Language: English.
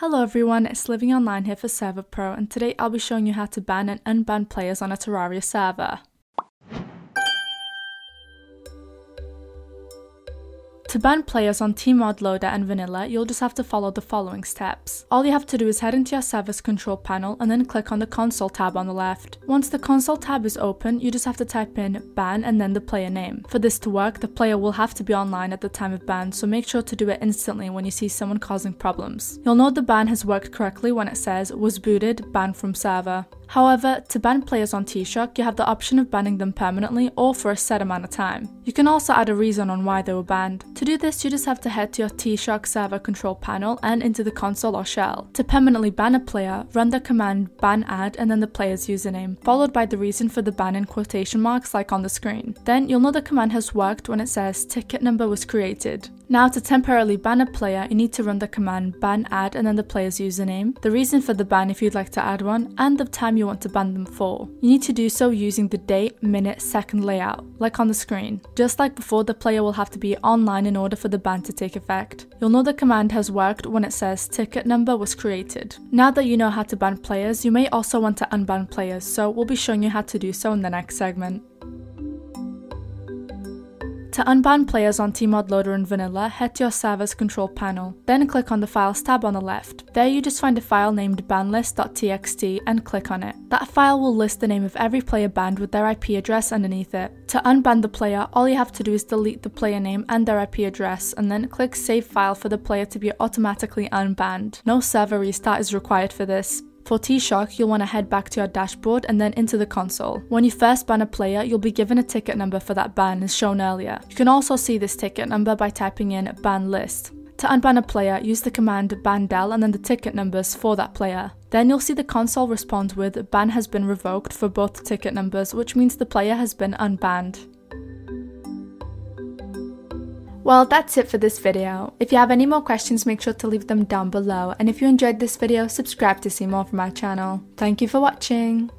Hello everyone, it's Living Online here for Server Pro and today I'll be showing you how to ban and unban players on a Terraria server. To ban players on tModLoader and Vanilla, you'll just have to follow the following steps. All you have to do is head into your server's control panel and then click on the console tab on the left. Once the console tab is open, you just have to type in ban and then the player name. For this to work, the player will have to be online at the time of ban, so make sure to do it instantly when you see someone causing problems. You'll know the ban has worked correctly when it says was booted, banned from server. However, to ban players on TShock, you have the option of banning them permanently or for a set amount of time. You can also add a reason on why they were banned. To do this, you just have to head to your TShock server control panel and into the console or shell. To permanently ban a player, run the command ban add and then the player's username, followed by the reason for the ban in quotation marks like on the screen. Then you'll know the command has worked when it says ticket number was created. Now to temporarily ban a player, you need to run the command ban add and then the player's username, the reason for the ban if you'd like to add one, and the time you want to ban them for. You need to do so using the date, minute, second layout, like on the screen. Just like before, the player will have to be online in order for the ban to take effect. You'll know the command has worked when it says ticket number was created. Now that you know how to ban players, you may also want to unban players, so we'll be showing you how to do so in the next segment. To unban players on tModLoader and Vanilla, head to your server's control panel, then click on the Files tab on the left. There you just find a file named banlist.txt and click on it. That file will list the name of every player banned with their IP address underneath it. To unban the player, all you have to do is delete the player name and their IP address, and then click Save File for the player to be automatically unbanned. No server restart is required for this. For TShock, you'll want to head back to your dashboard and then into the console. When you first ban a player, you'll be given a ticket number for that ban as shown earlier. You can also see this ticket number by typing in ban list. To unban a player, use the command bandel and then the ticket numbers for that player. Then you'll see the console respond with ban has been revoked for both ticket numbers, which means the player has been unbanned. Well, that's it for this video. If you have any more questions, make sure to leave them down below. And if you enjoyed this video, subscribe to see more from my channel. Thank you for watching.